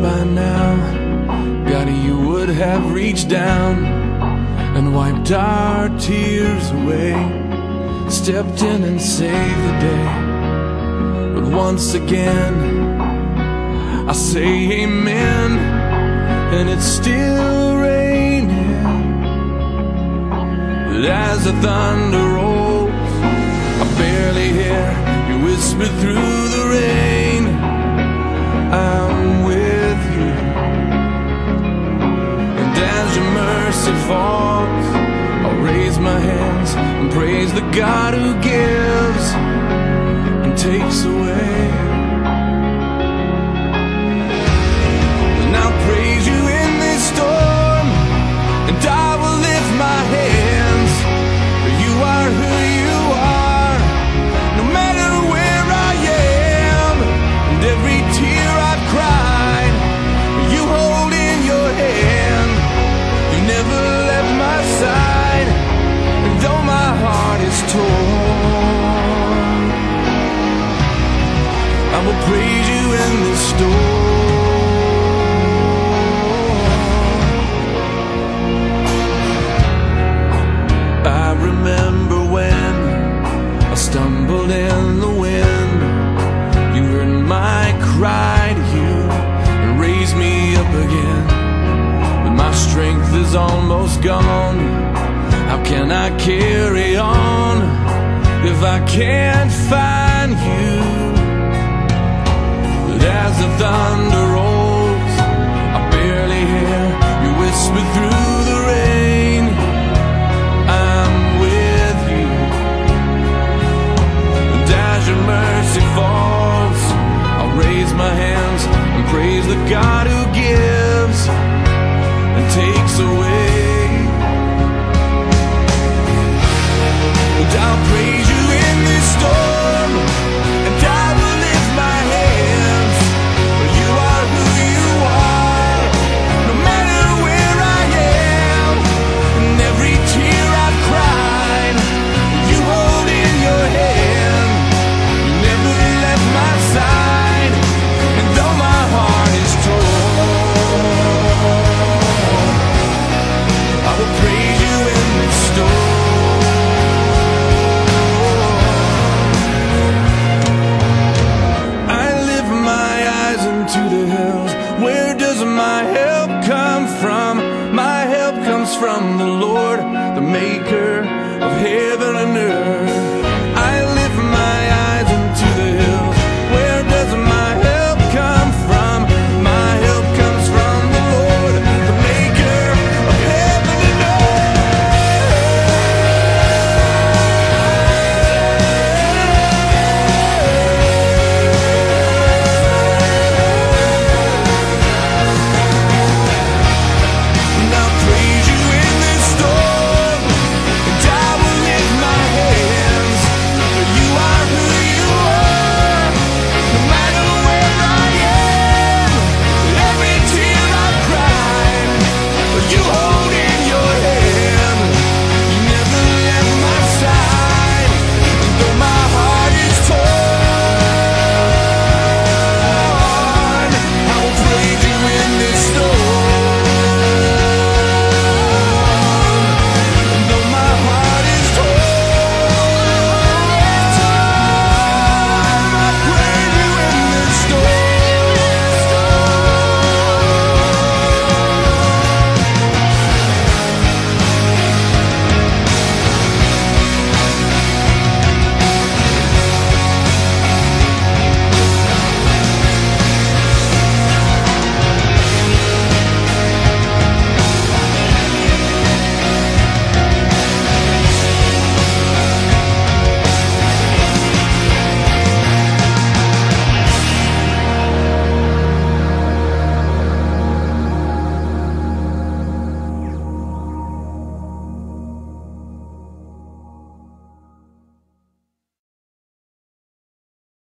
by now, God, you would have reached down and wiped our tears away, stepped in and saved the day. But once again, I say amen, and it's still raining. But as the thunder rolls, I barely hear you whisper through the rain. The God who gives and takes away. crumpled in the wind. You heard my cry to you and raised me up again. But my strength is almost gone. How can I carry on if I can't find you? But as the thought. away. from the Lord, the maker